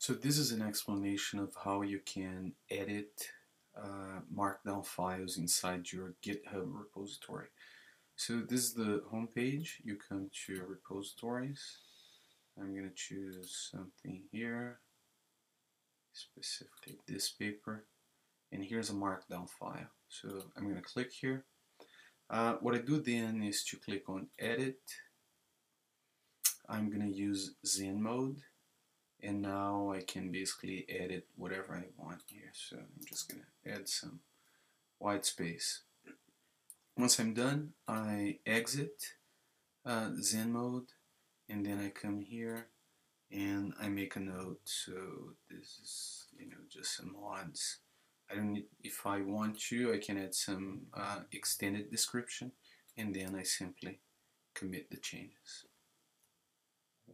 So this is an explanation of how you can edit uh, markdown files inside your GitHub repository. So this is the home page. You come to repositories. I'm going to choose something here, specifically this paper. And here's a markdown file. So I'm going to click here. Uh, what I do then is to click on edit. I'm going to use Zen mode and now I can basically edit whatever I want here. So I'm just gonna add some white space. Once I'm done I exit uh, Zen mode and then I come here and I make a note. So this is you know just some mods. I don't need if I want to I can add some uh, extended description and then I simply commit the changes